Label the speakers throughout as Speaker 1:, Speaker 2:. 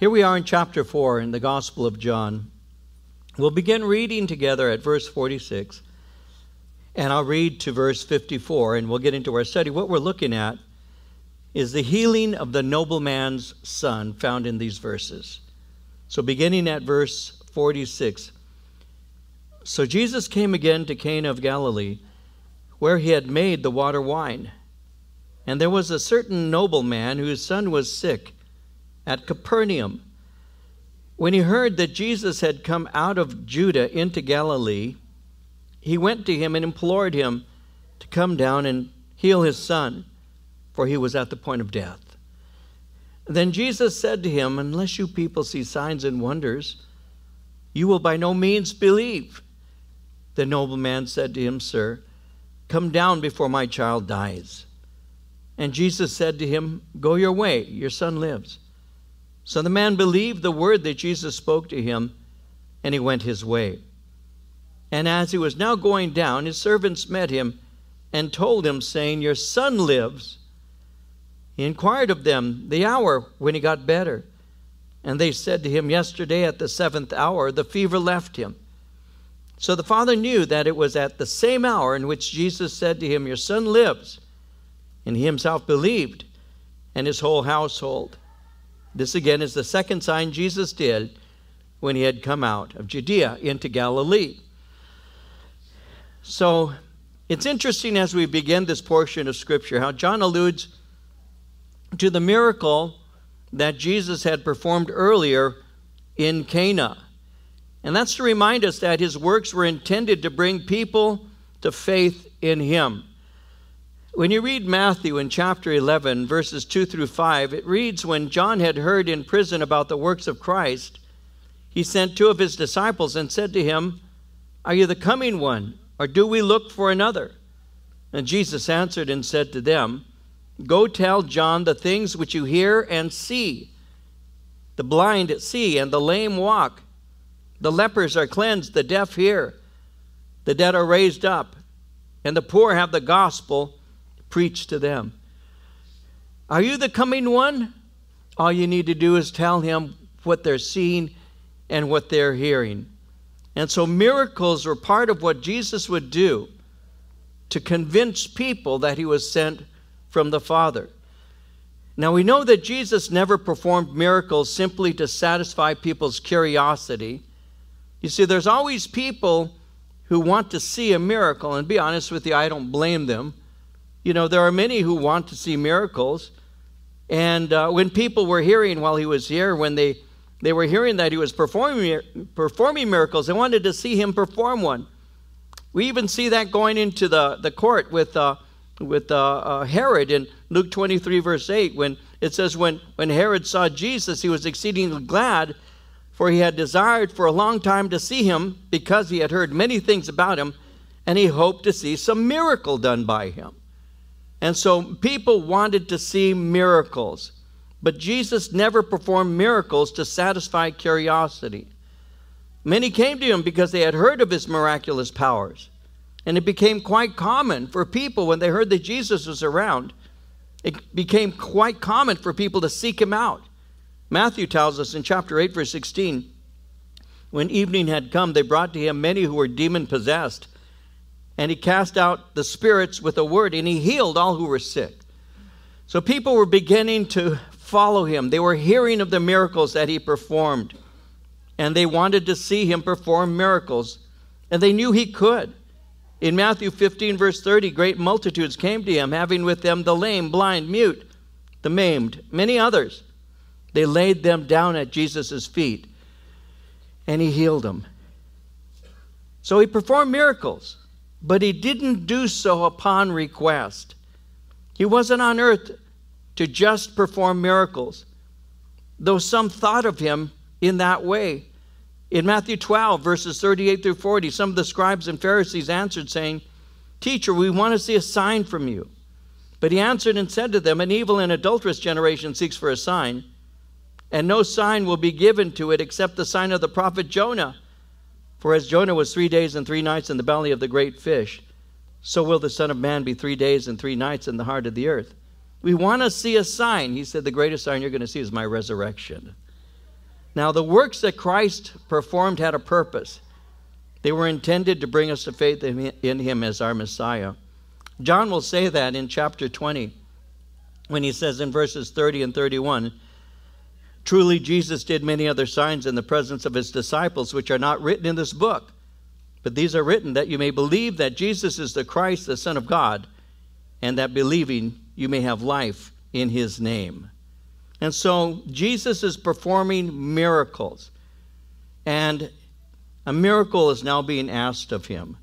Speaker 1: Here we are in chapter 4 in the Gospel of John. We'll begin reading together at verse 46, and I'll read to verse 54, and we'll get into our study. What we're looking at is the healing of the nobleman's son found in these verses. So, beginning at verse 46. So Jesus came again to Cana of Galilee, where he had made the water wine. And there was a certain nobleman whose son was sick at Capernaum. When he heard that Jesus had come out of Judah into Galilee, he went to him and implored him to come down and heal his son, for he was at the point of death. Then Jesus said to him, Unless you people see signs and wonders, you will by no means believe. The nobleman said to him, Sir, come down before my child dies. And Jesus said to him, Go your way, your son lives. So the man believed the word that Jesus spoke to him, and he went his way. And as he was now going down, his servants met him and told him, saying, Your son lives. He inquired of them the hour when he got better. And they said to him, Yesterday at the seventh hour, the fever left him. So the father knew that it was at the same hour in which Jesus said to him, Your son lives. And he himself believed, and his whole household. This again is the second sign Jesus did when he had come out of Judea into Galilee. So it's interesting as we begin this portion of Scripture how John alludes to the miracle that Jesus had performed earlier in Cana. And that's to remind us that his works were intended to bring people to faith in him. When you read Matthew in chapter 11, verses 2 through 5, it reads When John had heard in prison about the works of Christ, he sent two of his disciples and said to him, Are you the coming one, or do we look for another? And Jesus answered and said to them, Go tell John the things which you hear and see. The blind see, and the lame walk. The lepers are cleansed, the deaf hear. The dead are raised up, and the poor have the gospel preach to them. Are you the coming one? All you need to do is tell him what they're seeing and what they're hearing. And so miracles were part of what Jesus would do to convince people that he was sent from the Father. Now we know that Jesus never performed miracles simply to satisfy people's curiosity. You see, there's always people who want to see a miracle, and be honest with you, I don't blame them. You know, there are many who want to see miracles. And uh, when people were hearing while he was here, when they, they were hearing that he was performing, performing miracles, they wanted to see him perform one. We even see that going into the, the court with, uh, with uh, uh Herod in Luke 23, verse 8, when it says, when, when Herod saw Jesus, he was exceedingly glad, for he had desired for a long time to see him because he had heard many things about him, and he hoped to see some miracle done by him. And so people wanted to see miracles. But Jesus never performed miracles to satisfy curiosity. Many came to him because they had heard of his miraculous powers. And it became quite common for people when they heard that Jesus was around, it became quite common for people to seek him out. Matthew tells us in chapter 8, verse 16 when evening had come, they brought to him many who were demon possessed and he cast out the spirits with a word, and he healed all who were sick. So people were beginning to follow him. They were hearing of the miracles that he performed, and they wanted to see him perform miracles, and they knew he could. In Matthew 15, verse 30, great multitudes came to him, having with them the lame, blind, mute, the maimed, many others. They laid them down at Jesus' feet, and he healed them. So he performed miracles. But he didn't do so upon request. He wasn't on earth to just perform miracles, though some thought of him in that way. In Matthew 12, verses 38 through 40, some of the scribes and Pharisees answered, saying, Teacher, we want to see a sign from you. But he answered and said to them, An evil and adulterous generation seeks for a sign, and no sign will be given to it except the sign of the prophet Jonah. For as Jonah was three days and three nights in the belly of the great fish, so will the Son of Man be three days and three nights in the heart of the earth. We want to see a sign. He said, The greatest sign you're going to see is my resurrection. Now, the works that Christ performed had a purpose. They were intended to bring us to faith in him as our Messiah. John will say that in chapter 20 when he says in verses 30 and 31 Truly, Jesus did many other signs in the presence of his disciples, which are not written in this book. But these are written that you may believe that Jesus is the Christ, the Son of God, and that believing you may have life in his name. And so Jesus is performing miracles. And a miracle is now being asked of him.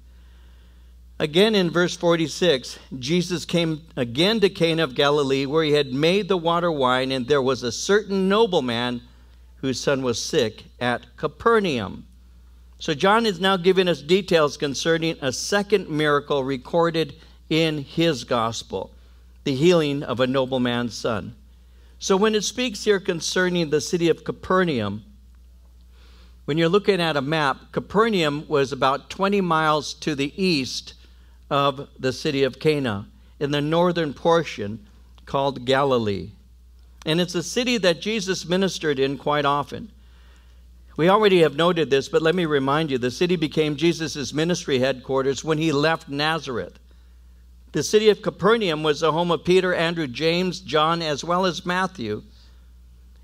Speaker 1: Again in verse 46, Jesus came again to Cana of Galilee, where he had made the water wine, and there was a certain nobleman whose son was sick at Capernaum. So John is now giving us details concerning a second miracle recorded in his gospel the healing of a nobleman's son. So when it speaks here concerning the city of Capernaum, when you're looking at a map, Capernaum was about 20 miles to the east of the city of Cana in the northern portion called Galilee. And it's a city that Jesus ministered in quite often. We already have noted this, but let me remind you the city became Jesus' ministry headquarters when he left Nazareth. The city of Capernaum was the home of Peter, Andrew, James, John, as well as Matthew.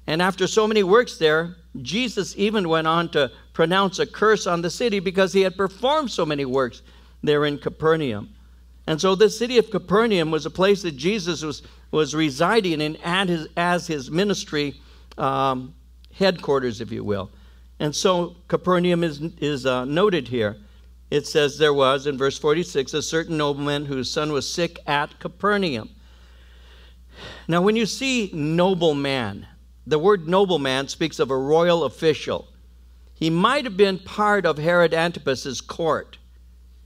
Speaker 1: And after so many works there, Jesus even went on to pronounce a curse on the city because he had performed so many works there in Capernaum. And so the city of Capernaum was a place that Jesus was, was residing in as his, as his ministry um, headquarters, if you will. And so Capernaum is, is uh, noted here it says there was, in verse 46, a certain nobleman whose son was sick at Capernaum. Now, when you see nobleman, the word nobleman speaks of a royal official. He might have been part of Herod Antipas's court.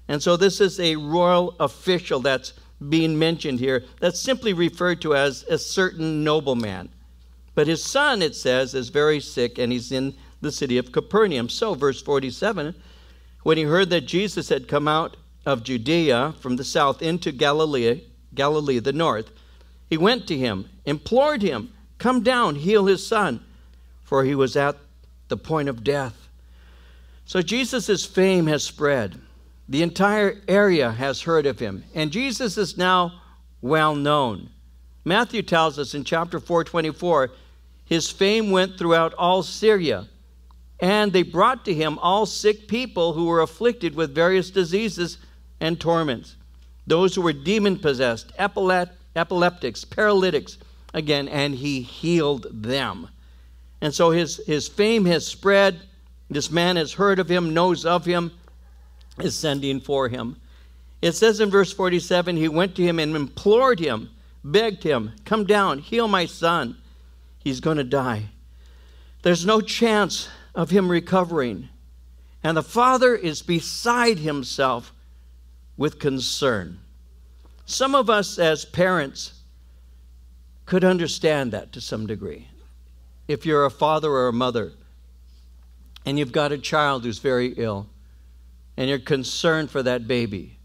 Speaker 1: And so this is a royal official that's being mentioned here. That's simply referred to as a certain nobleman. But his son, it says, is very sick and he's in the city of Capernaum. So, verse 47 when he heard that Jesus had come out of Judea from the south into Galilee, Galilee the north, he went to him, implored him, Come down, heal his son, for he was at the point of death. So Jesus' fame has spread. The entire area has heard of him, and Jesus is now well known. Matthew tells us in chapter 424 his fame went throughout all Syria and they brought to him all sick people who were afflicted with various diseases and torments, those who were demon possessed, epileptics, paralytics, again, and he healed them. And so his, his fame has spread. This man has heard of him, knows of him, is sending for him. It says in verse 47 he went to him and implored him, begged him, Come down, heal my son. He's going to die. There's no chance of him recovering. And the father is beside himself with concern. Some of us, as parents, could understand that to some degree. If you're a father or a mother and you've got a child who's very ill and you're concerned for that baby,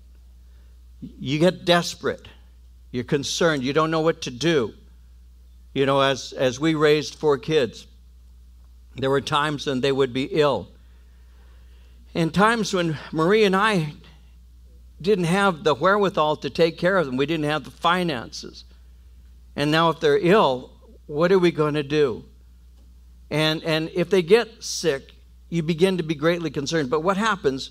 Speaker 1: you get desperate. You're concerned. You don't know what to do. You know, as, as we raised four kids, there were times when they would be ill. And times when Marie and I didn't have the wherewithal to take care of them, we didn't have the finances. And now, if they're ill, what are we going to do? And, and if they get sick, you begin to be greatly concerned. But what happens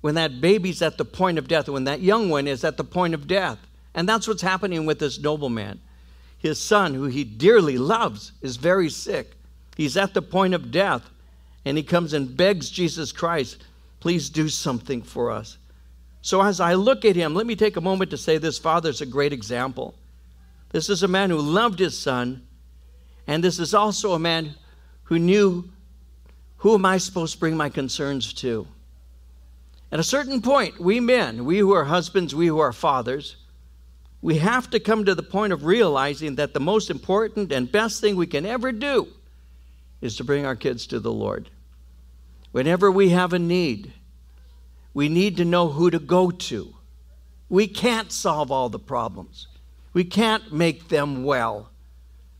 Speaker 1: when that baby's at the point of death, when that young one is at the point of death? And that's what's happening with this nobleman. His son, who he dearly loves, is very sick. He's at the point of death, and he comes and begs Jesus Christ, please do something for us. So as I look at him, let me take a moment to say this father's a great example. This is a man who loved his son, and this is also a man who knew who am I supposed to bring my concerns to? At a certain point, we men, we who are husbands, we who are fathers, we have to come to the point of realizing that the most important and best thing we can ever do is to bring our kids to the Lord. Whenever we have a need, we need to know who to go to. We can't solve all the problems, we can't make them well.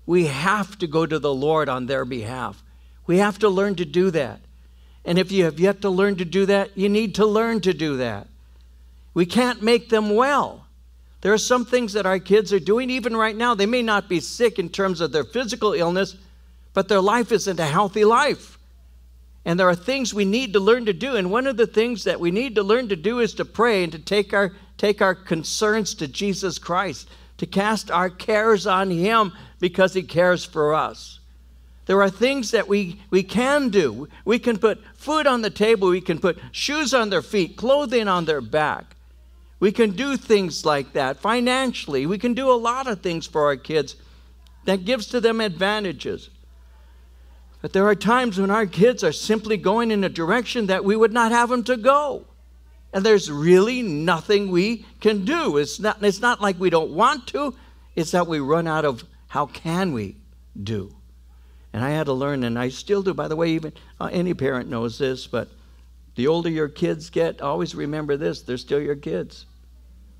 Speaker 1: We have to go to the Lord on their behalf. We have to learn to do that. And if you have yet to learn to do that, you need to learn to do that. We can't make them well. There are some things that our kids are doing even right now. They may not be sick in terms of their physical illness, but their life isn't a healthy life. And there are things we need to learn to do. And one of the things that we need to learn to do is to pray and to take our, take our concerns to Jesus Christ, to cast our cares on Him because He cares for us. There are things that we, we can do. We can put food on the table, we can put shoes on their feet, clothing on their back. We can do things like that financially. We can do a lot of things for our kids that gives to them advantages. But there are times when our kids are simply going in a direction that we would not have them to go. And there's really nothing we can do. It's not, it's not like we don't want to, it's that we run out of how can we do. And I had to learn, and I still do. By the way, even uh, any parent knows this, but the older your kids get, always remember this they're still your kids.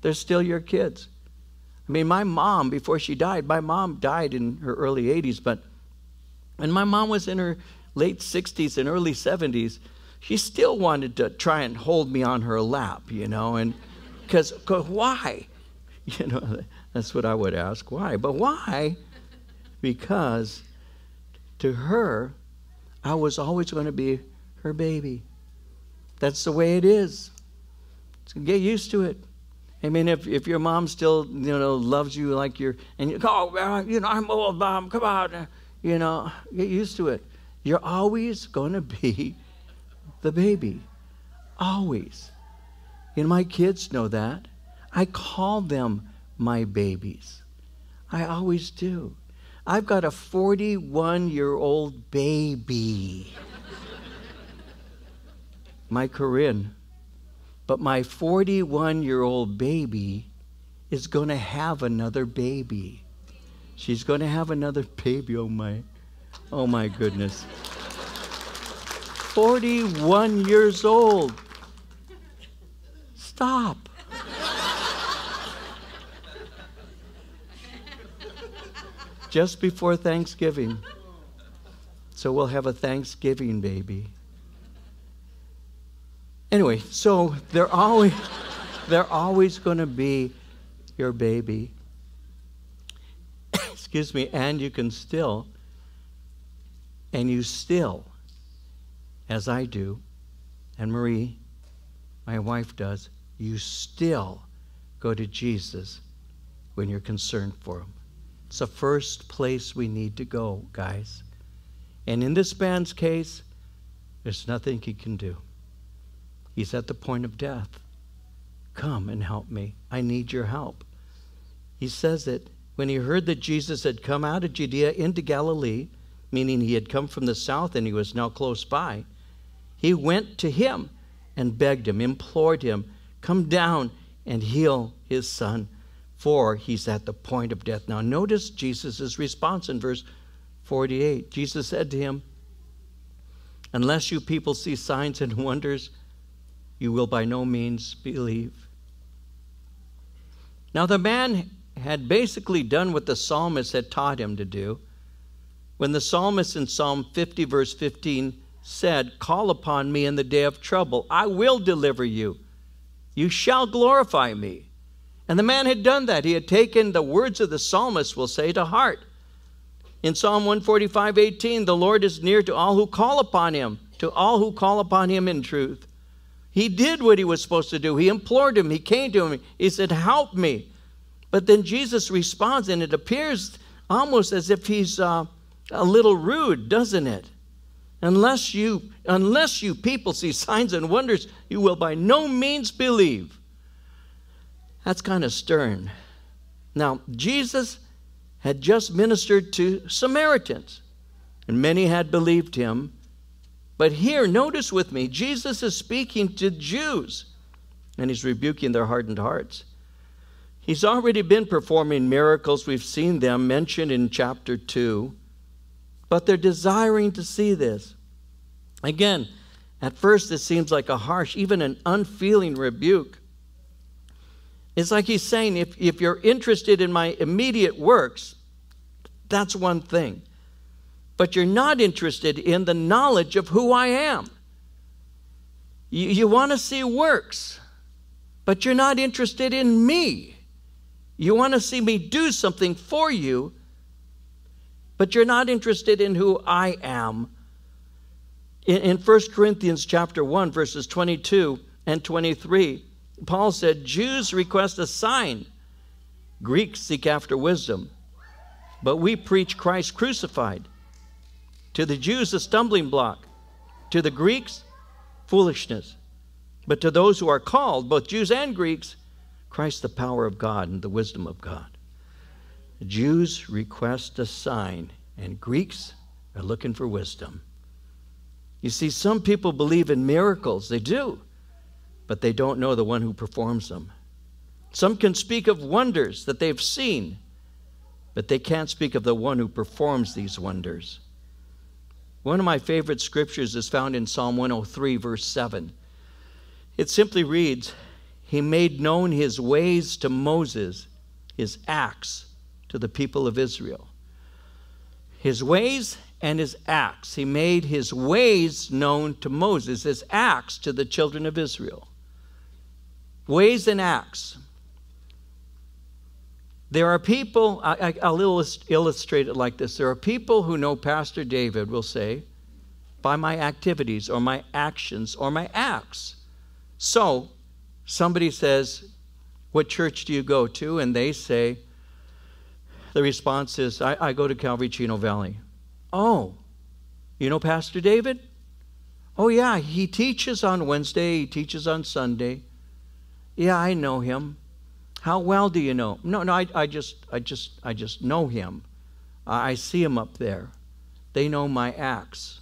Speaker 1: They're still your kids. I mean, my mom, before she died, my mom died in her early 80s, but when my mom was in her late 60s and early 70s, she still wanted to try and hold me on her lap, you know, and because why? You know, that's what I would ask. Why? But why? Because to her, I was always going to be her baby. That's the way it is. So get used to it. I mean, if, if your mom still, you know, loves you like you're, and you go, oh, you know, I'm old, mom, come on, uh, you know, get used to it. You're always going to be the baby. Always. And my kids know that. I call them my babies. I always do. I've got a 41 year old baby. my Corinne. But my 41 year old baby is going to have another baby. She's going to have another baby. Oh my, oh my goodness. 41 years old. Stop. Just before Thanksgiving. So we'll have a Thanksgiving baby. Anyway, so they're always they're always going to be your baby. Excuse me, and you can still and you still as I do and Marie my wife does, you still go to Jesus when you're concerned for him. It's the first place we need to go, guys. And in this man's case, there's nothing he can do. He's at the point of death. Come and help me. I need your help. He says that when he heard that Jesus had come out of Judea into Galilee, meaning he had come from the south and he was now close by, he went to him and begged him, implored him, come down and heal his son, for he's at the point of death. Now, notice Jesus' response in verse 48. Jesus said to him, Unless you people see signs and wonders, you will by no means believe. Now, the man had basically done what the psalmist had taught him to do. When the psalmist in Psalm 50, verse 15, said, Call upon me in the day of trouble, I will deliver you. You shall glorify me. And the man had done that. He had taken the words of the psalmist, will say, to heart. In Psalm 145, 18, the Lord is near to all who call upon him, to all who call upon him in truth. He did what he was supposed to do. He implored him. He came to him. He said, Help me. But then Jesus responds, and it appears almost as if he's uh, a little rude, doesn't it? Unless you, unless you people see signs and wonders, you will by no means believe. That's kind of stern. Now, Jesus had just ministered to Samaritans, and many had believed him. But here, notice with me, Jesus is speaking to Jews and he's rebuking their hardened hearts. He's already been performing miracles. We've seen them mentioned in chapter 2, but they're desiring to see this. Again, at first it seems like a harsh, even an unfeeling rebuke. It's like he's saying, if, if you're interested in my immediate works, that's one thing. but you're not interested in the knowledge of who I am. You, you want to see works, but you're not interested in me. You want to see me do something for you, but you're not interested in who I am. In, in 1 Corinthians chapter 1, verses 22 and 23, Paul said, Jews request a sign, Greeks seek after wisdom, but we preach Christ crucified. To the Jews, a stumbling block. To the Greeks, foolishness. But to those who are called, both Jews and Greeks, Christ the power of God and the wisdom of God. Jews request a sign, and Greeks are looking for wisdom. You see, some people believe in miracles, they do, but they don't know the one who performs them. Some can speak of wonders that they've seen, but they can't speak of the one who performs these wonders. One of my favorite scriptures is found in Psalm 103, verse 7. It simply reads, He made known his ways to Moses, his acts to the people of Israel. His ways and his acts. He made his ways known to Moses, his acts to the children of Israel. Ways and acts. There are people, I, will illustrate it like this. There are people who know Pastor David will say, by my activities or my actions or my acts. So, somebody says, What church do you go to? And they say, The response is, I, I go to Calvary Chino Valley. Oh, you know Pastor David? Oh, yeah, he teaches on Wednesday, he teaches on Sunday. Yeah, I know him. How well do you know? No, no, I, I just, I just, I just know him. I see him up there. They know my acts.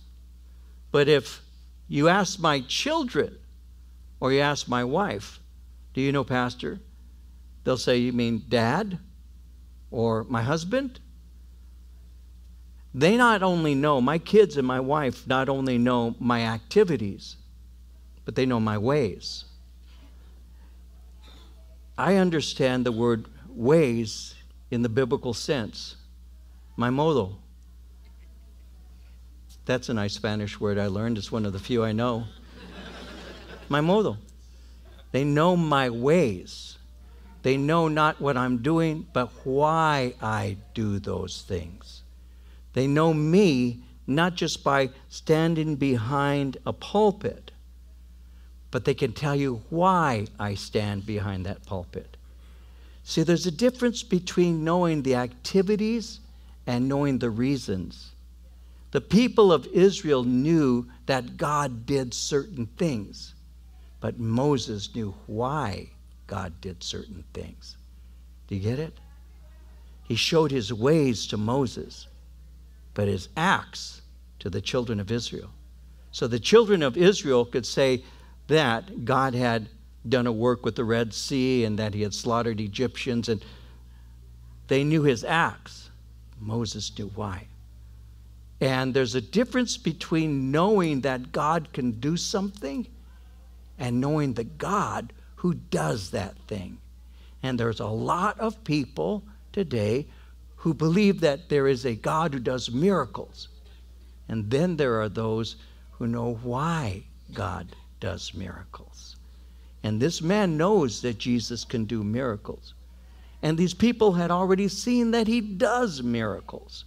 Speaker 1: But if you ask my children or you ask my wife, do you know Pastor? They'll say, You mean dad or my husband? They not only know, my kids and my wife not only know my activities, but they know my ways. I understand the word ways in the biblical sense. My modo. That's a nice Spanish word I learned. It's one of the few I know. my modo. They know my ways. They know not what I'm doing, but why I do those things. They know me not just by standing behind a pulpit, but they can tell you why I stand behind that pulpit. See, there's a difference between knowing the activities and knowing the reasons. The people of Israel knew that God did certain things, but Moses knew why God did certain things. Do you get it? He showed his ways to Moses, but his acts to the children of Israel. So the children of Israel could say, that God had done a work with the Red Sea and that he had slaughtered Egyptians, and they knew his acts. Moses knew why. And there's a difference between knowing that God can do something and knowing the God who does that thing. And there's a lot of people today who believe that there is a God who does miracles. And then there are those who know why God does miracles. And this man knows that Jesus can do miracles. And these people had already seen that he does miracles.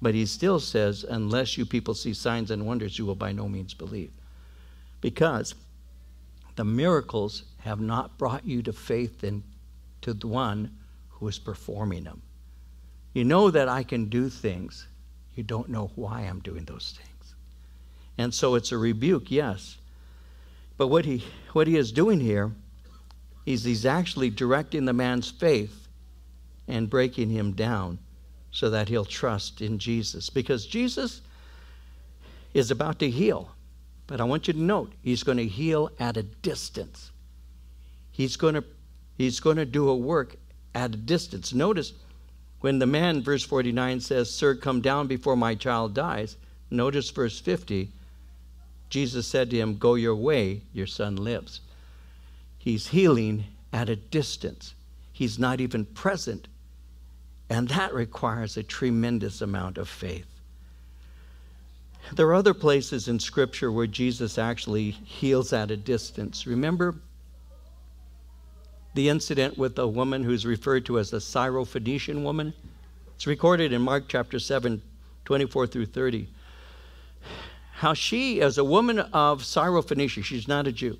Speaker 1: But he still says, unless you people see signs and wonders, you will by no means believe. Because the miracles have not brought you to faith in to the one who is performing them. You know that I can do things. You don't know why I'm doing those things. And so it's a rebuke, yes. But what he, what he is doing here is he's actually directing the man's faith and breaking him down so that he'll trust in Jesus. Because Jesus is about to heal. But I want you to note, he's going to heal at a distance. He's going to, he's going to do a work at a distance. Notice when the man, verse 49 says, Sir, come down before my child dies. Notice verse 50 Jesus said to him, Go your way, your son lives. He's healing at a distance, he's not even present. And that requires a tremendous amount of faith. There are other places in Scripture where Jesus actually heals at a distance. Remember the incident with a woman who's referred to as the Syrophoenician woman? It's recorded in Mark chapter 7, 24 through 30. How she, as a woman of Syrophoenicia, she's not a Jew,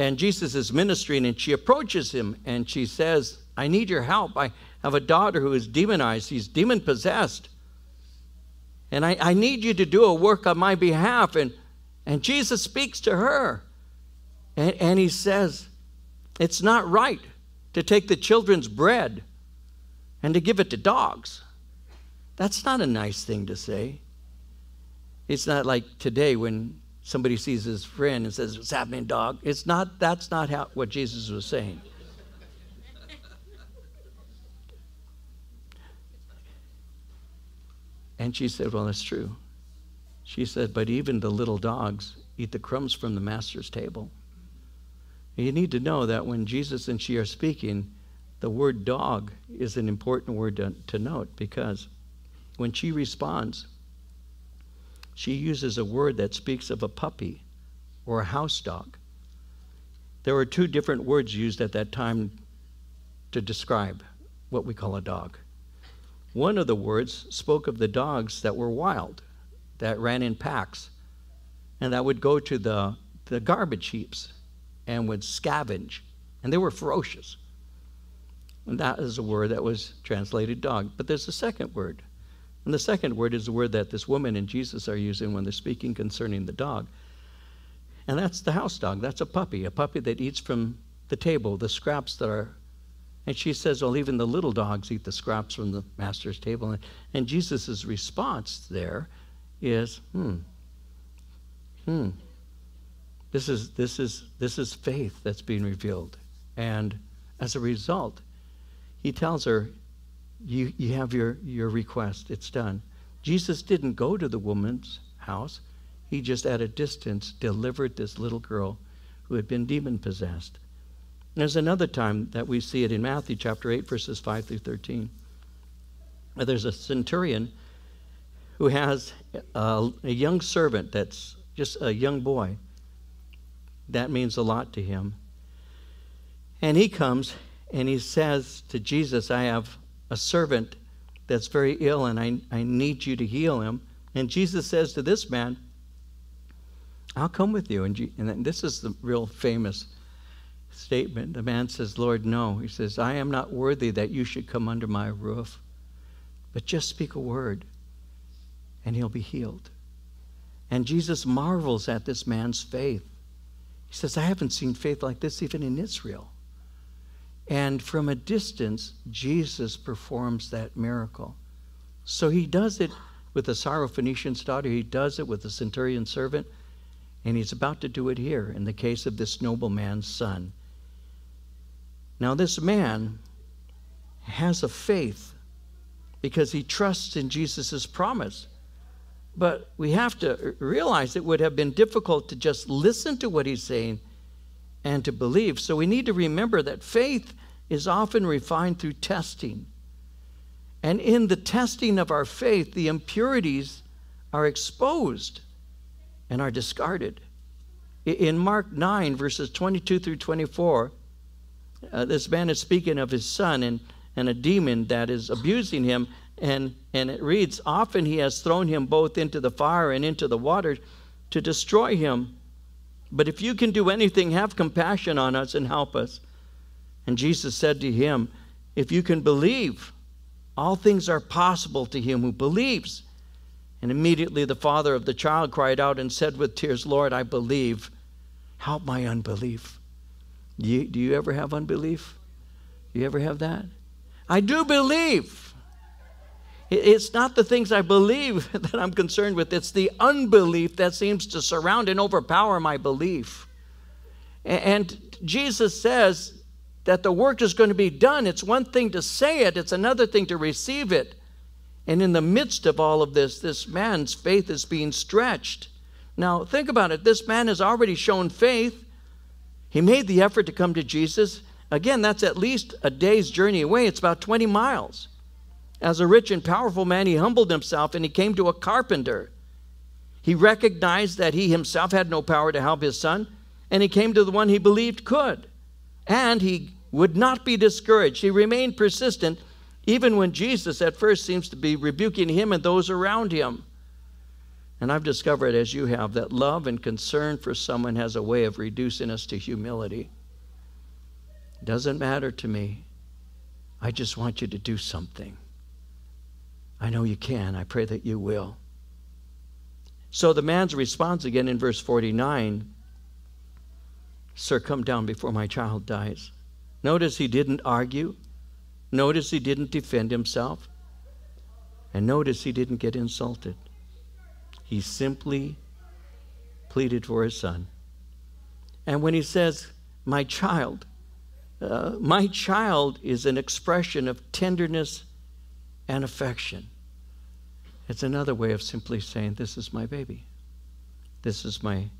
Speaker 1: and Jesus is ministering, and she approaches him and she says, I need your help. I have a daughter who is demonized, she's demon possessed. And I, I need you to do a work on my behalf. And, and Jesus speaks to her. And, and he says, It's not right to take the children's bread and to give it to dogs. That's not a nice thing to say. It's not like today when somebody sees his friend and says, What's happening, dog? It's not, that's not how, what Jesus was saying. And she said, Well, that's true. She said, But even the little dogs eat the crumbs from the master's table. You need to know that when Jesus and she are speaking, the word dog is an important word to, to note because when she responds, she uses a word that speaks of a puppy or a house dog. There were two different words used at that time to describe what we call a dog. One of the words spoke of the dogs that were wild, that ran in packs, and that would go to the, the garbage heaps and would scavenge. And they were ferocious. And that is a word that was translated dog. But there's a second word. And the second word is the word that this woman and Jesus are using when they're speaking concerning the dog. And that's the house dog. That's a puppy, a puppy that eats from the table, the scraps that are and she says, Well, even the little dogs eat the scraps from the master's table. And Jesus' response there is, Hmm, hmm. This is, this, is, this is faith that's being revealed. And as a result, he tells her, You, you have your, your request, it's done. Jesus didn't go to the woman's house, he just at a distance delivered this little girl who had been demon possessed. There's another time that we see it in Matthew chapter 8, verses 5 through 13. There's a centurion who has a, a young servant that's just a young boy. That means a lot to him. And he comes and he says to Jesus, I have a servant that's very ill and I, I need you to heal him. And Jesus says to this man, I'll come with you. And, and this is the real famous statement. The man says, Lord, no. He says, I am not worthy that you should come under my roof, but just speak a word and he'll be healed. And Jesus marvels at this man's faith. He says, I haven't seen faith like this even in Israel. And from a distance, Jesus performs that miracle. So he does it with the Syrophoenician's daughter, he does it with the centurion servant, and he's about to do it here in the case of this nobleman's son. Now, this man has a faith because he trusts in Jesus' promise. But we have to realize it would have been difficult to just listen to what he's saying and to believe. So we need to remember that faith is often refined through testing. And in the testing of our faith, the impurities are exposed and are discarded. In Mark 9, verses 22 through 24, uh, this man is speaking of his son and, and a demon that is abusing him. And, and it reads, Often he has thrown him both into the fire and into the water to destroy him. But if you can do anything, have compassion on us and help us. And Jesus said to him, If you can believe, all things are possible to him who believes. And immediately the father of the child cried out and said with tears, Lord, I believe. Help my unbelief. Do you, do you ever have unbelief? Do you ever have that? I do believe. It's not the things I believe that I'm concerned with, it's the unbelief that seems to surround and overpower my belief. And Jesus says that the work is going to be done. It's one thing to say it, it's another thing to receive it. And in the midst of all of this, this man's faith is being stretched. Now, think about it. This man has already shown faith. He made the effort to come to Jesus. Again, that's at least a day's journey away. It's about 20 miles. As a rich and powerful man, he humbled himself and he came to a carpenter. He recognized that he himself had no power to help his son, and he came to the one he believed could. And he would not be discouraged. He remained persistent, even when Jesus at first seems to be rebuking him and those around him. And I've discovered, as you have, that love and concern for someone has a way of reducing us to humility. Doesn't matter to me. I just want you to do something. I know you can. I pray that you will. So the man's response again in verse 49 Sir, come down before my child dies. Notice he didn't argue. Notice he didn't defend himself. And notice he didn't get insulted. He simply pleaded for his son. And when he says, My child, uh, my child is an expression of tenderness and affection. It's another way of simply saying, This is my baby. This is my,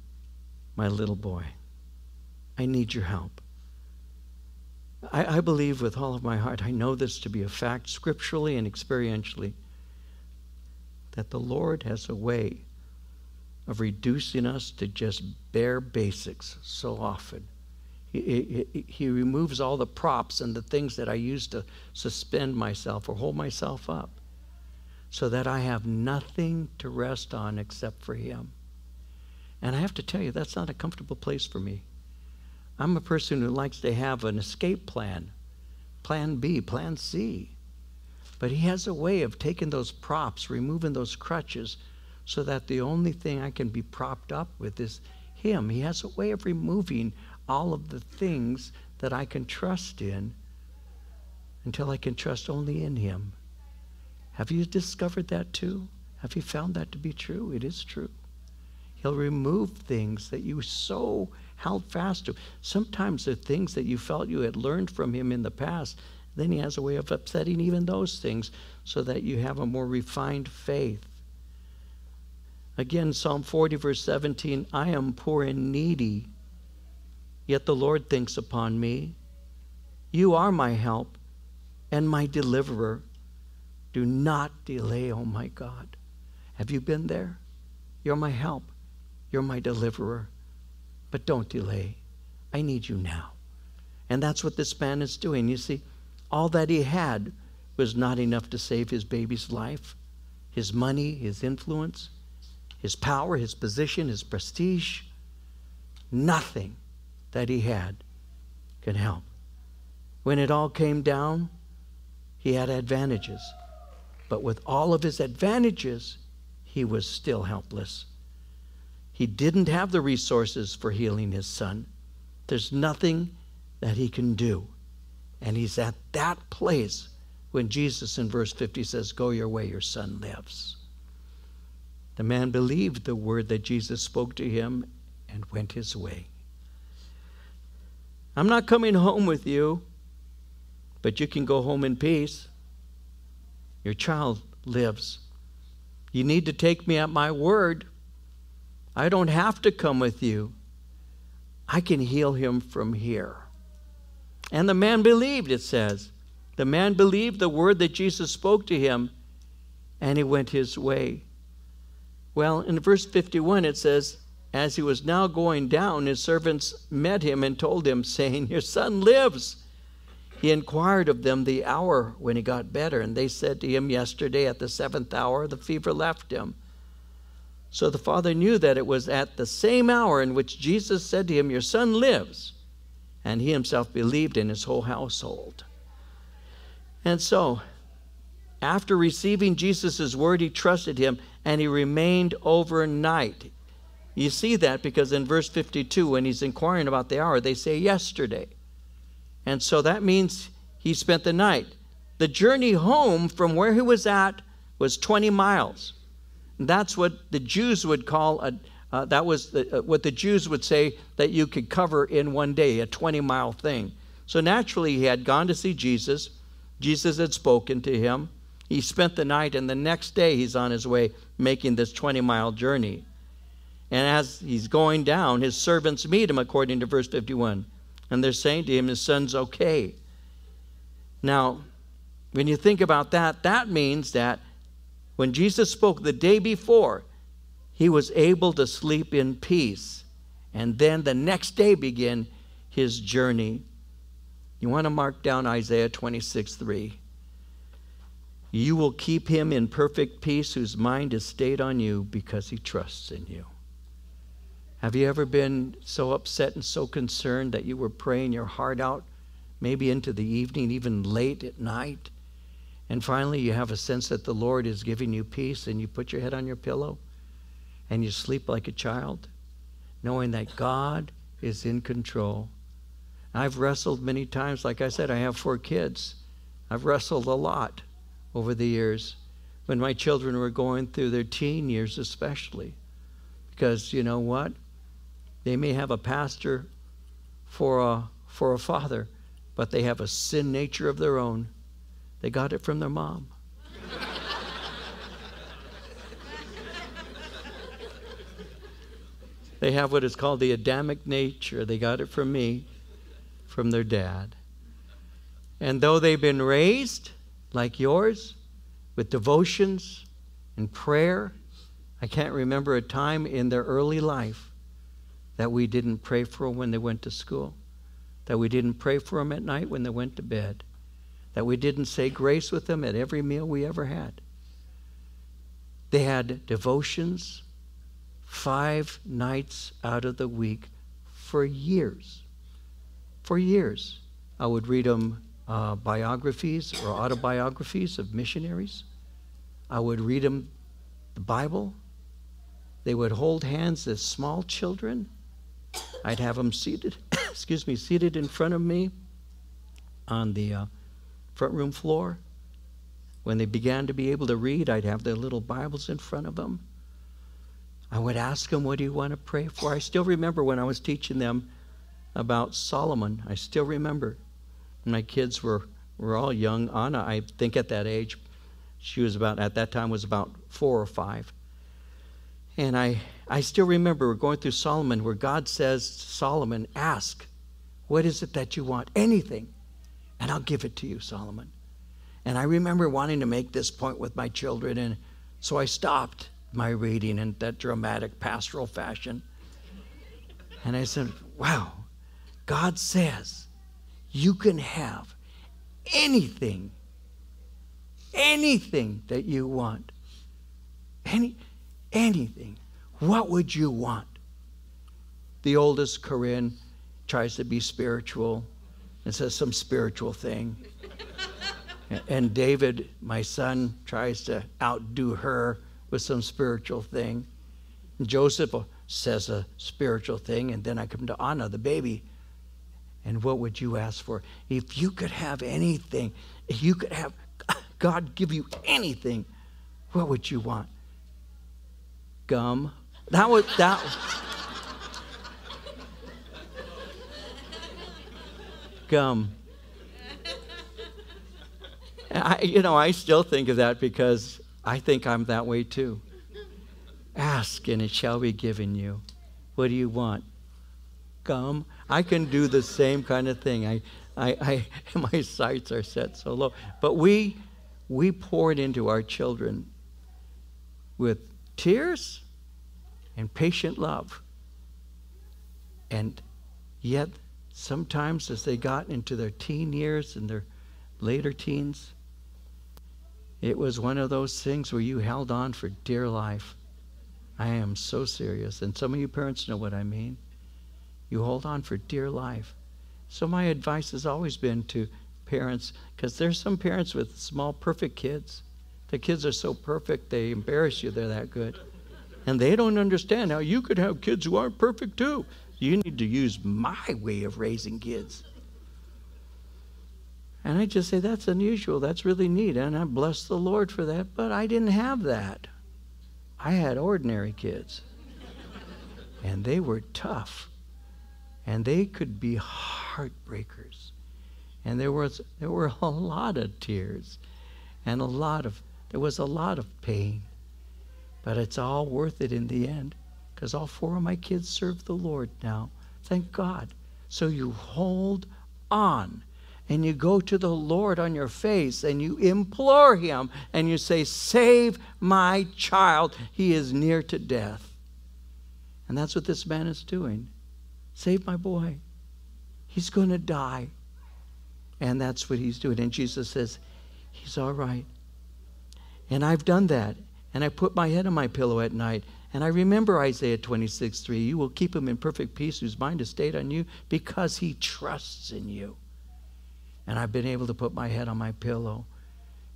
Speaker 1: my little boy. I need your help. I, I believe with all of my heart, I know this to be a fact, scripturally and experientially, that the Lord has a way of reducing us to just bare basics so often. He, he, removes all the props and the things that I use to suspend myself or hold myself up so that I have nothing to rest on except for Him. And I have to tell you, that's not a comfortable place for me. I'm a person who likes to have an escape plan, plan B, plan C. But He has a way of taking those props, removing those crutches, so that the only thing I can be propped up with is Him. He has a way of removing all of the things that I can trust in until I can trust only in Him. Have you discovered that too? Have you found that to be true? It is true. He'll remove things that you so held fast to. Sometimes the things that you felt you had learned from Him in the past, then He has a way of upsetting even those things so that you have a more refined faith. Again, Psalm 40, verse 17 I am poor and needy Yet the Lord thinks upon me. You are my help and my deliverer. Do not delay, oh my God. Have you been there? You're my help. You're my deliverer. But don't delay. I need you now. And that's what this man is doing. You see, all that he had was not enough to save his baby's life, his money, his influence, his power, his position, his prestige. Nothing that he had can help. When it all came down, he had advantages. But with all of his advantages, he was still helpless. He didn't have the resources for healing his son. There's nothing that he can do. And he's at that place when Jesus in verse 50 says, Go your way, your son lives. The man believed the word that Jesus spoke to him and went his way. I'm not coming home with you, but you can go home in peace. Your child lives. You need to take me at my word. I don't have to come with you. I can heal him from here. And the man believed, it says. The man believed the word that Jesus spoke to him, and he went his way. Well, in verse 51, it says, as he was now going down, his servants met him and told him, saying, Your son lives. He inquired of them the hour when he got better, and they said to him, Yesterday at the seventh hour, the fever left him. So the father knew that it was at the same hour in which Jesus said to him, Your son lives. And he himself believed in his whole household. And so, after receiving Jesus' word, he trusted him and he remained overnight. You see that because in verse 52, when he's inquiring about the hour, they say yesterday. And so that means he spent the night. The journey home from where he was at was 20 miles. That's what the Jews would call a, uh, that was the, uh, what the Jews would say that you could cover in one day, a 20 mile thing. So naturally, he had gone to see Jesus. Jesus had spoken to him. He spent the night, and the next day he's on his way making this 20 mile journey. And as he's going down, his servants meet him, according to verse 51. And they're saying to him, His son's okay. Now, When you think about that, that means that when Jesus spoke the day before, he was able to sleep in peace. And then the next day begin his journey. You want to mark down Isaiah 26 3. You will keep him in perfect peace whose mind is stayed on you because he trusts in you. Have you ever been so upset and so concerned that you were praying your heart out, maybe into the evening, even late at night? And finally, you have a sense that the Lord is giving you peace, and you put your head on your pillow and you sleep like a child, knowing that God is in control. I've wrestled many times. Like I said, I have four kids. I've wrestled a lot over the years when my children were going through their teen years, especially. Because you know what? They may have a pastor for a, for a father, but they have a sin nature of their own. They got it from their mom. they have what is called the Adamic nature. They got it from me, from their dad. And though they've been raised like yours, with devotions and prayer, I can't remember a time in their early life that we didn't pray for them when they went to school, that we didn't pray for them at night when they went to bed, that we didn't say grace with them at every meal we ever had. They had devotions five nights out of the week for years. For years. I would read them uh, biographies or autobiographies of missionaries. I would read them the Bible. They would hold hands as small children. I'd have them seated, excuse me, seated in front of me on the uh, front room floor. When they began to be able to read, I'd have their little Bibles in front of them. I would ask them, What do you want to pray for? I still remember when I was teaching them about Solomon. I still remember. My kids were, were all young. Anna, I think at that age, she was about, at that time, was about four or five. And I, I still remember we're going through Solomon where God says to Solomon, Ask, what is it that you want? Anything, and I'll give it to you, Solomon. And I remember wanting to make this point with my children, and so I stopped my reading in that dramatic pastoral fashion. And I said, Wow, God says you can have anything, anything that you want. Any, anything. What would you want? The oldest, Corinne, tries to be spiritual and says some spiritual thing. and David, my son, tries to outdo her with some spiritual thing. And Joseph says a spiritual thing, and then I come to Anna, the baby. And what would you ask for? If you could have anything, if you could have God give you anything, what would you want? Gum. That was that. gum. I, you know, I still think of that because I think I'm that way too. Ask and it shall be given you. What do you want? Gum. I can do the same kind of thing. I, I, I my sights are set so low. But we, we pour it into our children with tears and patient love. And yet, sometimes as they got into their teen years and their later teens, it was one of those things where you held on for dear life. I am so serious. And some of you parents know what I mean. You hold on for dear life. So, my advice has always been to parents, because there's some parents with small, perfect kids. The kids are so perfect, they embarrass you, they're that good. And they don't understand how you could have kids who aren't perfect too. You need to use my way of raising kids. And I just say, that's unusual. That's really neat. And I bless the Lord for that. But I didn't have that. I had ordinary kids. and they were tough. And they could be heartbreakers. And there was there were a lot of tears and a lot of there was a lot of pain. But it's all worth it in the end because all four of my kids serve the Lord now. Thank God. So you hold on and you go to the Lord on your face and you implore Him and you say, Save my child. He is near to death. And that's what this man is doing. Save my boy. He's going to die. And that's what he's doing. And Jesus says, He's all right. And I've done that. And I put my head on my pillow at night. And I remember Isaiah 26, 3. You will keep him in perfect peace whose mind is stayed on you because he trusts in you and I've been able to put my head on my pillow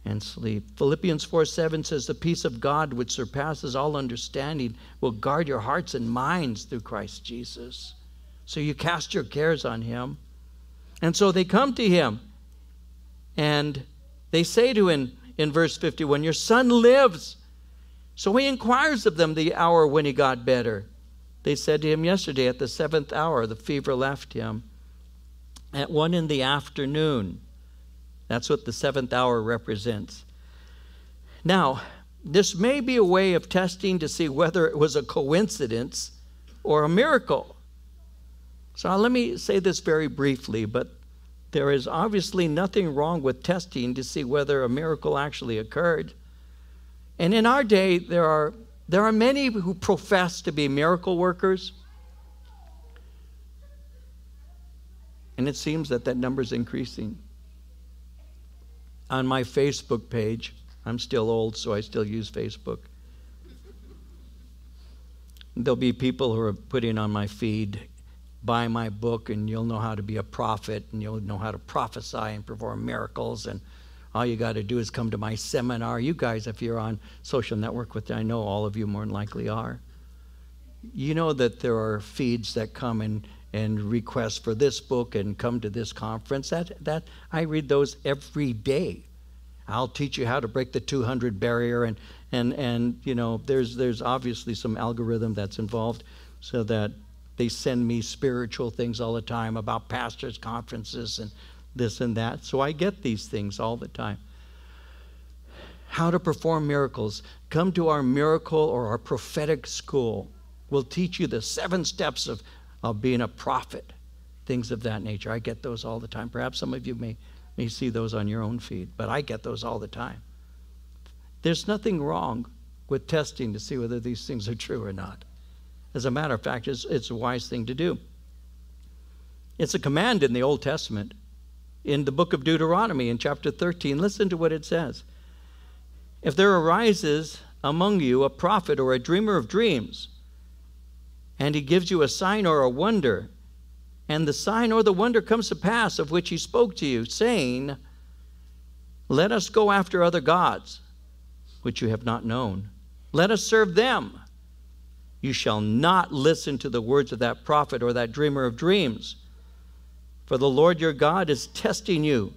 Speaker 1: and sleep. Philippians 4 7 says, The peace of God, which surpasses all understanding, will guard your hearts and minds through Christ Jesus. So you cast your cares on Him. And so they come to Him and they say to him in verse 51, Your son lives. So he inquires of them the hour when he got better. They said to him yesterday at the seventh hour, the fever left him at one in the afternoon. That's what the seventh hour represents. Now, this may be a way of testing to see whether it was a coincidence or a miracle. So let me say this very briefly, but there is obviously nothing wrong with testing to see whether a miracle actually occurred. And in our day, there are, there are many who profess to be miracle workers. And it seems that that number is increasing. On my Facebook page, I'm still old, so I still use Facebook. There'll be people who are putting on my feed, buy my book, and you'll know how to be a prophet, and you'll know how to prophesy and perform miracles, and all you got to do is come to my seminar. You guys, if you're on social network with, I know all of you more than likely are. You know that there are feeds that come and and requests for this book and come to this conference. That, that I read those every day. I'll teach you how to break the 200 barrier and and and you know there's there's obviously some algorithm that's involved so that they send me spiritual things all the time about pastors conferences and this and that. So I get these things all the time. How to perform miracles. Come to our miracle or our prophetic school. We'll teach you the seven steps of of being a prophet, things of that nature. I get those all the time. Perhaps some of you may, may see those on your own feed, but I get those all the time. There's nothing wrong with testing to see whether these things are true or not. As a matter of fact, it's, it's a wise thing to do. It's a command in the Old Testament. In the book of Deuteronomy, in chapter 13, listen to what it says. If there arises among you a prophet or a dreamer of dreams, and he gives you a sign or a wonder. And the sign or the wonder comes to pass of which he spoke to you, saying, Let us go after other gods, which you have not known. Let us serve them. You shall not listen to the words of that prophet or that dreamer of dreams. For the Lord your God is testing you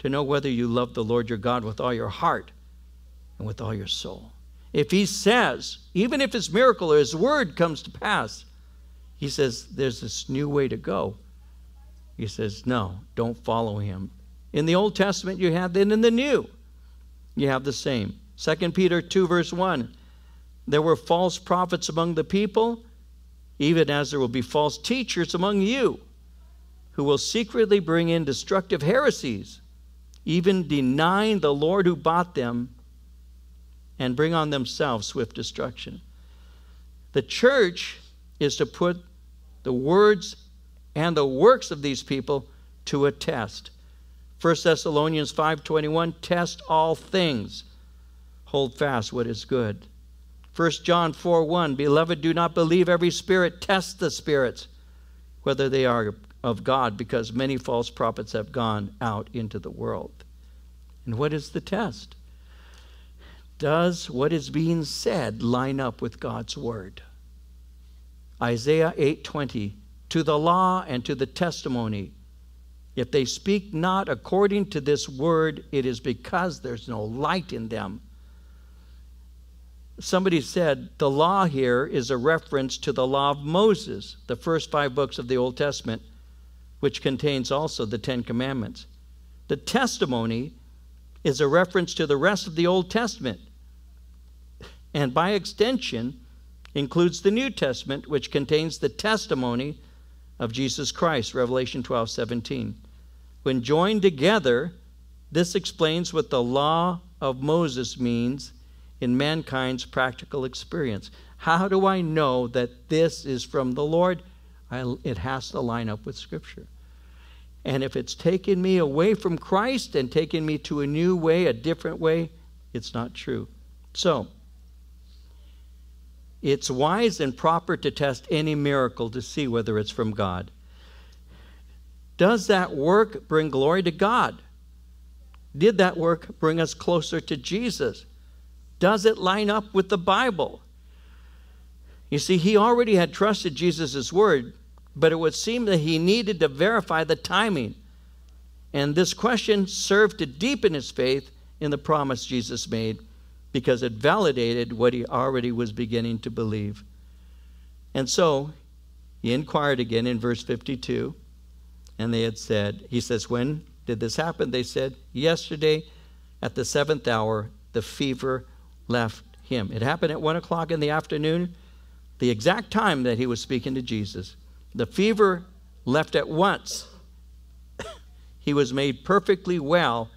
Speaker 1: to know whether you love the Lord your God with all your heart and with all your soul. If he says, even if his miracle or his word comes to pass, he says, there's this new way to go. He says, no, don't follow him. In the Old Testament, you have that. In the New, you have the same. 2 Peter 2, verse 1. There were false prophets among the people, even as there will be false teachers among you, who will secretly bring in destructive heresies, even denying the Lord who bought them and bring on themselves swift destruction. The church is to put the words and the works of these people to a test. 1 Thessalonians 5:21 test all things hold fast what is good 1 John 4:1 Beloved do not believe every spirit test the spirits whether they are of God because many false prophets have gone out into the world and what is the test does what is being said line up with God's word? Isaiah 8:20 To the law and to the testimony if they speak not according to this word it is because there's no light in them. Somebody said the law here is a reference to the law of Moses, the first 5 books of the Old Testament, which contains also the 10 commandments. The testimony is a reference to the rest of the Old Testament. And by extension, includes the New Testament, which contains the testimony of Jesus Christ, Revelation 12 17. When joined together, this explains what the law of Moses means in mankind's practical experience. How do I know that this is from the Lord? I, it has to line up with Scripture. And if it's taken me away from Christ and taken me to a new way, a different way, it's not true. So, it's wise and proper to test any miracle to see whether it's from God. Does that work bring glory to God? Did that work bring us closer to Jesus? Does it line up with the Bible? You see, he already had trusted Jesus' word, but it would seem that he needed to verify the timing. And this question served to deepen his faith in the promise Jesus made because it validated what he already was beginning to believe. And so he inquired again in verse 52, and they had said, He says, When did this happen? They said, Yesterday at the seventh hour, the fever left him. It happened at one o'clock in the afternoon, the exact time that he was speaking to Jesus. The fever left at once. he was made perfectly well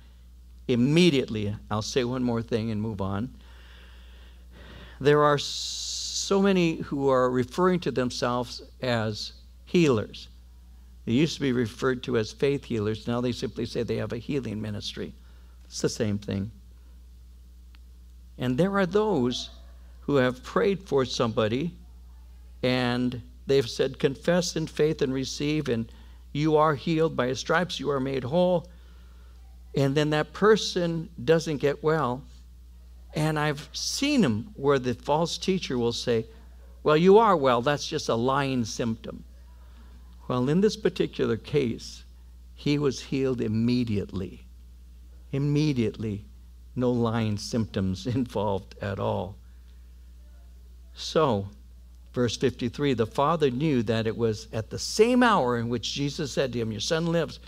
Speaker 1: immediately. I'll say one more thing and move on. There are so many who are referring to themselves as healers. They used to be referred to as faith healers. Now they simply say they have a healing ministry. It's the same thing. And there are those who have prayed for somebody and they've said, Confess in faith and receive, and you are healed by his stripes, you are made whole and then that person doesn't get well. And I've seen them where the false teacher will say, Well, you are well, that's just a lying symptom. Well, in this particular case, he was healed immediately. Immediately. No lying symptoms involved at all. So, verse 53 the father knew that it was at the same hour in which Jesus said to him, Your son lives.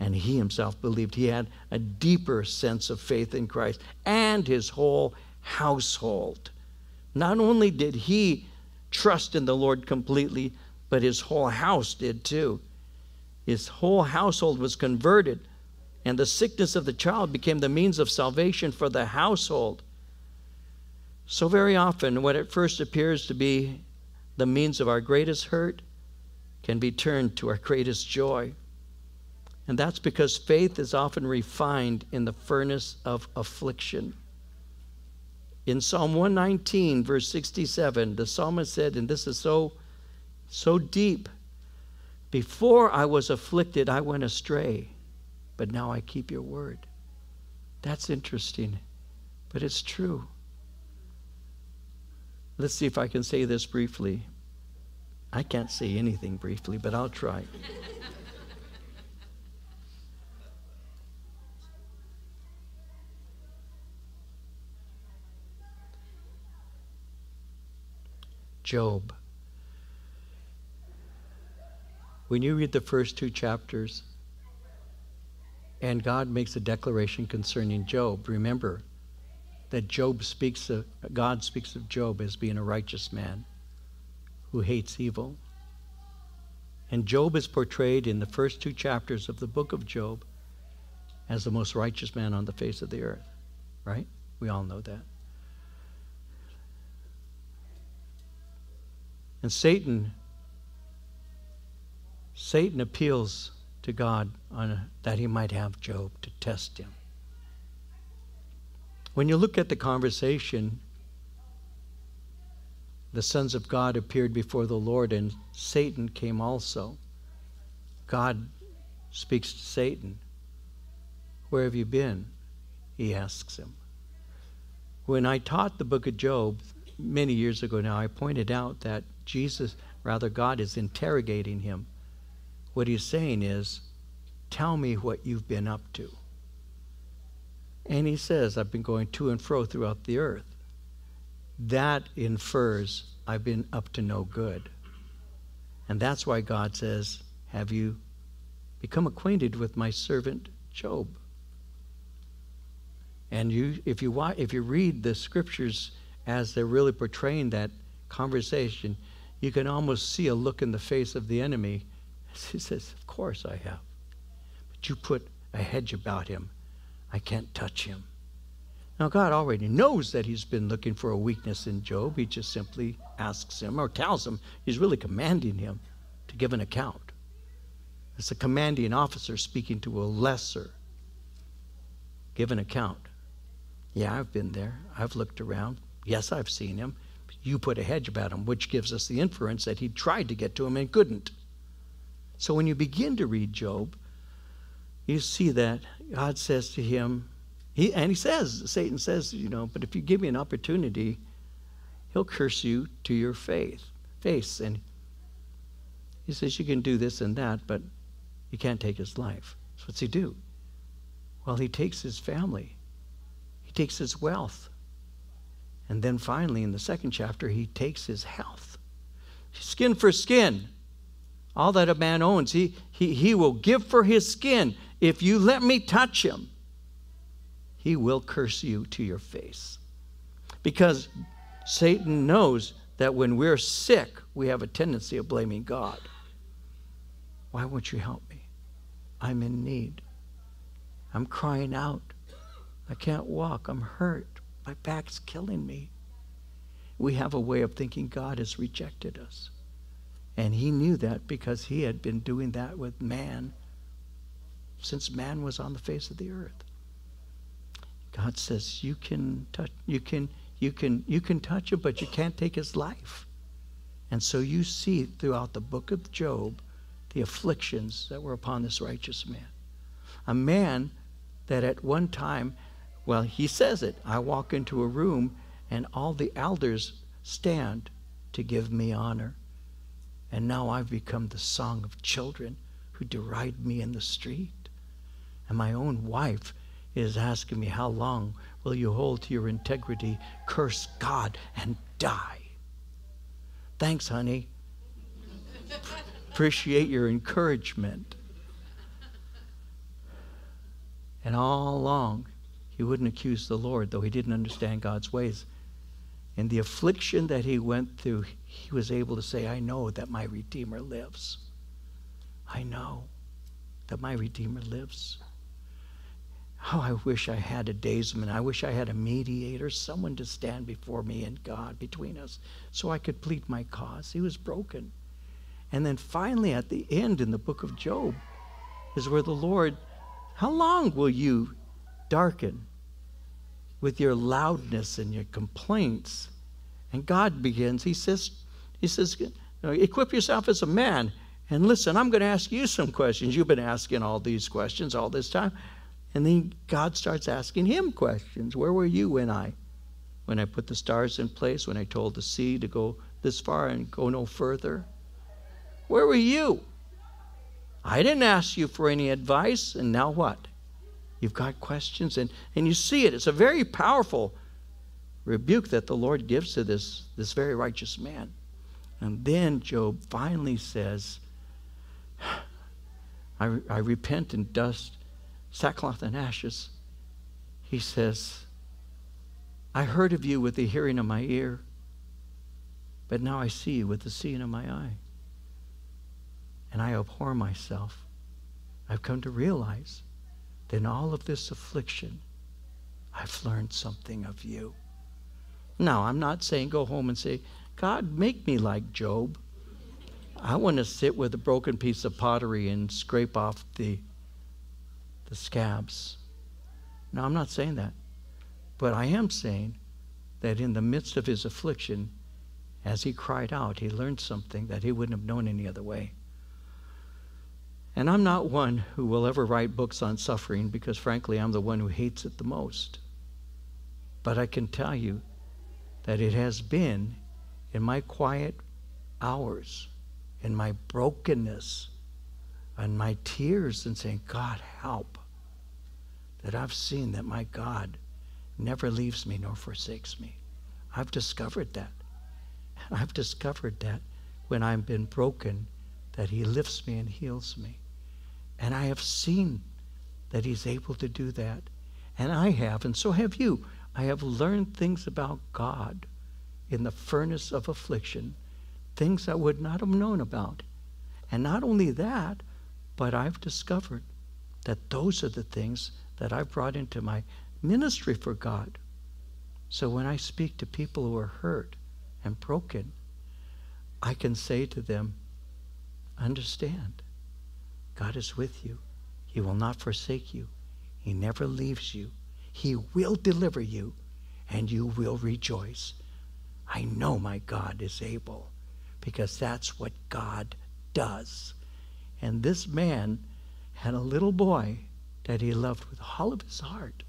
Speaker 1: And he himself believed he had a deeper sense of faith in Christ and his whole household. Not only did he trust in the Lord completely, but his whole house did too. His whole household was converted, and the sickness of the child became the means of salvation for the household. So, very often, what at first appears to be the means of our greatest hurt can be turned to our greatest joy. And that's because faith is often refined in the furnace of affliction. In Psalm 119, verse 67, the psalmist said, and this is so, so deep Before I was afflicted, I went astray, but now I keep your word. That's interesting, but it's true. Let's see if I can say this briefly. I can't say anything briefly, but I'll try. Job. When you read the first two chapters, and God makes a declaration concerning Job, remember that Job speaks of, God speaks of Job as being a righteous man who hates evil. And Job is portrayed in the first two chapters of the book of Job as the most righteous man on the face of the earth, right? We all know that. And Satan, Satan appeals to God a, that he might have Job to test him. When you look at the conversation, the sons of God appeared before the Lord, and Satan came also. God speaks to Satan. Where have you been? He asks him. When I taught the book of Job many years ago now, I pointed out that Jesus, rather, God is interrogating him. What he's saying is, Tell me what you've been up to. And he says, I've been going to and fro throughout the earth. That infers I've been up to no good. And that's why God says, Have you become acquainted with my servant Job? And you, if you if you read the scriptures as they're really portraying that conversation, you can almost see a look in the face of the enemy. He says, Of course I have. but you put a hedge about him. I can't touch him. Now, God already knows that he's been looking for a weakness in Job. He just simply asks him or tells him, he's really commanding him to give an account. It's a commanding officer speaking to a lesser. Give an account. Yeah, I've been there. I've looked around. Yes, I've seen him. You put a hedge about him, which gives us the inference that he tried to get to him and couldn't. So when you begin to read Job, you see that God says to him, he, and he says, Satan says, you know, but if you give me an opportunity, he'll curse you to your faith, face. And he says, you can do this and that, but you can't take his life. So what's he do? Well, he takes his family. He takes his wealth. And then finally, in the second chapter, he takes his health. Skin for skin. All that a man owns, he, he, he will give for his skin. If you let me touch him, he will curse you to your face. Because Satan knows that when we're sick, we have a tendency of blaming God. Why won't you help me? I'm in need. I'm crying out. I can't walk. I'm hurt. My back's killing me. We have a way of thinking God has rejected us. And he knew that because he had been doing that with man since man was on the face of the earth. God says you can touch you can you can you can touch him, but you can't take his life. And so you see throughout the book of Job the afflictions that were upon this righteous man. A man that at one time, well, he says it, I walk into a room and all the elders stand to give me honor. And now I've become the song of children who deride me in the street. And my own wife is asking me, How long will you hold to your integrity, curse God, and die? Thanks, honey. Appreciate your encouragement. And all along, he wouldn't accuse the Lord, though he didn't understand God's ways. In the affliction that he went through, he was able to say, I know that my Redeemer lives. I know that my Redeemer lives. Oh, I wish I had a daysman. I wish I had a mediator, someone to stand before me and God between us so I could plead my cause. He was broken. And then finally, at the end in the book of Job, is where the Lord, how long will you darken with your loudness and your complaints? And God begins, He says, He says, equip yourself as a man. And listen, I'm going to ask you some questions. You've been asking all these questions all this time. And then God starts asking him questions. Where were you when I when I put the stars in place, when I told the sea to go this far and go no further? Where were you? I didn't ask you for any advice, and now what? You've got questions, and, and you see it. It's a very powerful rebuke that the Lord gives to this, this very righteous man. And then Job finally says, I, I repent in dust sackcloth and ashes, he says, I heard of you with the hearing of my ear, but now I see you with the seeing of my eye. And I abhor myself. I've come to realize that in all of this affliction, I've learned something of you. Now, I'm not saying go home and say, God, make me like Job. I want to sit with a broken piece of pottery and scrape off the the scabs. Now, I'm not saying that. But I am saying that in the midst of his affliction, as he cried out, he learned something that he wouldn't have known any other way. And I'm not one who will ever write books on suffering because, frankly, I'm the one who hates it the most. But I can tell you that it has been in my quiet hours, in my brokenness, and my tears, and saying, God, help that I've seen that my God never leaves me nor forsakes me. I've discovered that. I've discovered that when I've been broken, that He lifts me and heals me. And I have seen that He's able to do that. And I have, and so have you. I have learned things about God in the furnace of affliction, things I would not have known about. And not only that, but I've discovered that those are the things that I've brought into my ministry for God. So when I speak to people who are hurt and broken, I can say to them, understand, God is with you. He will not forsake you. He never leaves you. He will deliver you, and you will rejoice. I know my God is able because that's what God does. And this man had a little boy that he loved with all of his heart,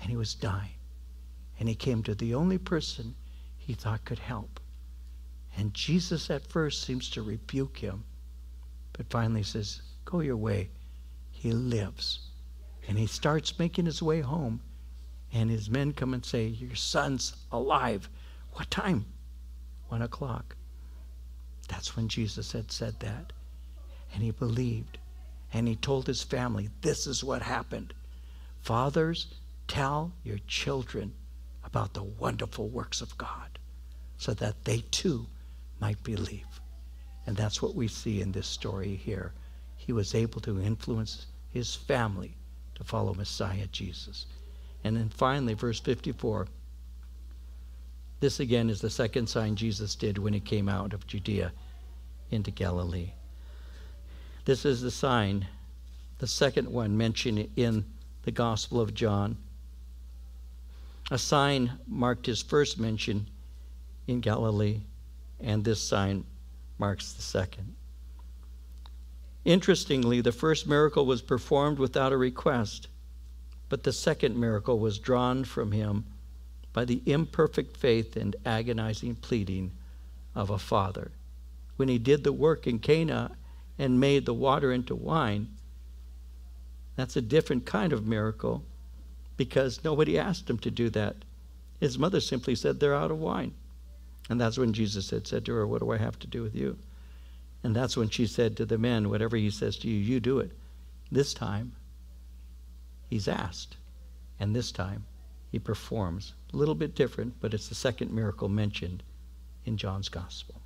Speaker 1: and he was dying. And he came to the only person he thought could help. And Jesus at first seems to rebuke him, but finally says, Go your way. He lives. And he starts making his way home. And his men come and say, Your son's alive. What time? One o'clock. That's when Jesus had said that. And he believed. And he told his family, This is what happened. Fathers, tell your children about the wonderful works of God so that they too might believe. And that's what we see in this story here. He was able to influence his family to follow Messiah Jesus. And then finally, verse 54 this again is the second sign Jesus did when he came out of Judea into Galilee. This is the sign, the second one mentioned in the Gospel of John. A sign marked his first mention in Galilee, and this sign marks the second. Interestingly, the first miracle was performed without a request, but the second miracle was drawn from him by the imperfect faith and agonizing pleading of a father. When he did the work in Cana and made the water into wine, that's a different kind of miracle because nobody asked him to do that. His mother simply said, They're out of wine. And that's when Jesus had said to her, What do I have to do with you? And that's when she said to the men, Whatever he says to you, you do it. This time, he's asked. And this time, he performs. A little bit different, but it's the second miracle mentioned in John's Gospel.